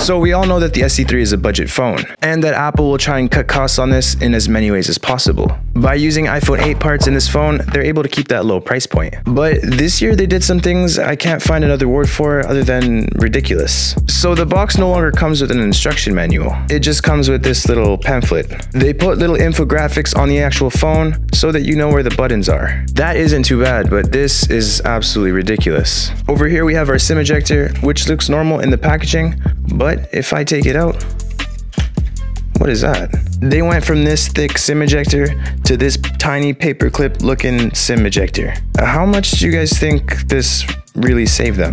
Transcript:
So we all know that the SE3 is a budget phone, and that Apple will try and cut costs on this in as many ways as possible. By using iPhone 8 parts in this phone, they're able to keep that low price point. But this year they did some things I can't find another word for other than ridiculous. So the box no longer comes with an instruction manual. It just comes with this little pamphlet. They put little infographics on the actual phone so that you know where the buttons are. That isn't too bad, but this is absolutely ridiculous. Over here we have our SIM ejector, which looks normal in the packaging, but if I take it out, what is that? They went from this thick SIM ejector to this tiny paperclip looking SIM ejector. Uh, how much do you guys think this really saved them?